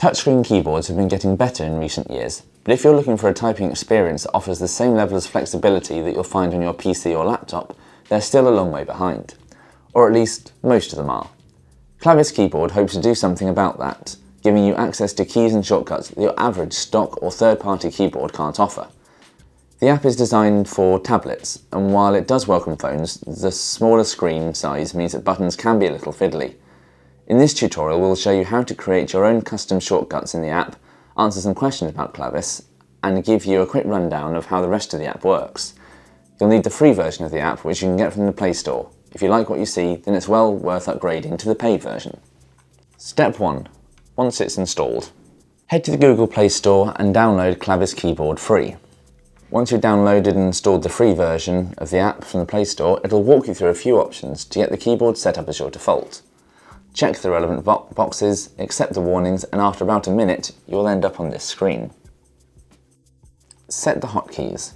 Touchscreen keyboards have been getting better in recent years, but if you're looking for a typing experience that offers the same level of flexibility that you'll find on your PC or laptop, they're still a long way behind. Or at least, most of them are. Clavis Keyboard hopes to do something about that, giving you access to keys and shortcuts that your average stock or third-party keyboard can't offer. The app is designed for tablets, and while it does welcome phones, the smaller screen size means that buttons can be a little fiddly. In this tutorial, we'll show you how to create your own custom shortcuts in the app, answer some questions about Clavis, and give you a quick rundown of how the rest of the app works. You'll need the free version of the app, which you can get from the Play Store. If you like what you see, then it's well worth upgrading to the paid version. Step 1 once it's installed. Head to the Google Play Store and download Clavis Keyboard free. Once you've downloaded and installed the free version of the app from the Play Store, it'll walk you through a few options to get the keyboard set up as your default. Check the relevant boxes, accept the warnings, and after about a minute, you'll end up on this screen. Set the hotkeys.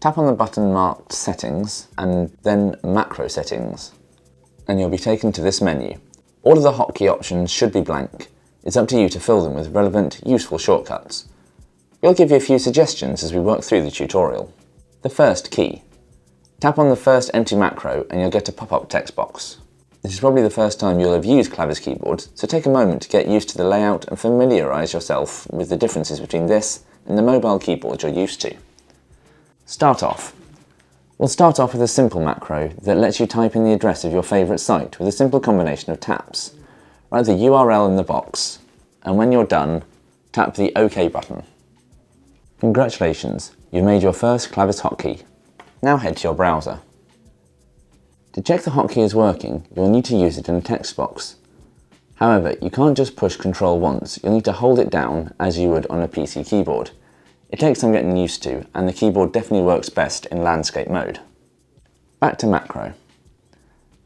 Tap on the button marked Settings and then Macro Settings, and you'll be taken to this menu. All of the hotkey options should be blank, it's up to you to fill them with relevant, useful shortcuts. We'll give you a few suggestions as we work through the tutorial. The first key. Tap on the first empty macro and you'll get a pop-up text box. This is probably the first time you'll have used Clavis Keyboard, so take a moment to get used to the layout and familiarise yourself with the differences between this and the mobile keyboard you're used to. Start off. We'll start off with a simple macro that lets you type in the address of your favourite site with a simple combination of taps. Write the URL in the box, and when you're done, tap the OK button. Congratulations, you've made your first Clavis hotkey. Now head to your browser. To check the hotkey is working, you'll need to use it in a text box. However, you can't just push Ctrl once, you'll need to hold it down as you would on a PC keyboard. It takes some getting used to, and the keyboard definitely works best in landscape mode. Back to macro.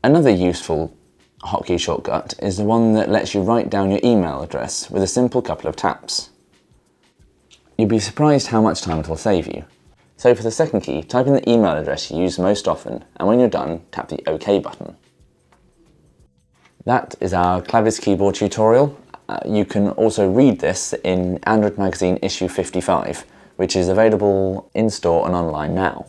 Another useful hotkey shortcut is the one that lets you write down your email address with a simple couple of taps. You'll be surprised how much time it will save you. So for the second key, type in the email address you use most often, and when you're done, tap the OK button. That is our Clavis keyboard tutorial. Uh, you can also read this in Android Magazine issue 55, which is available in store and online now.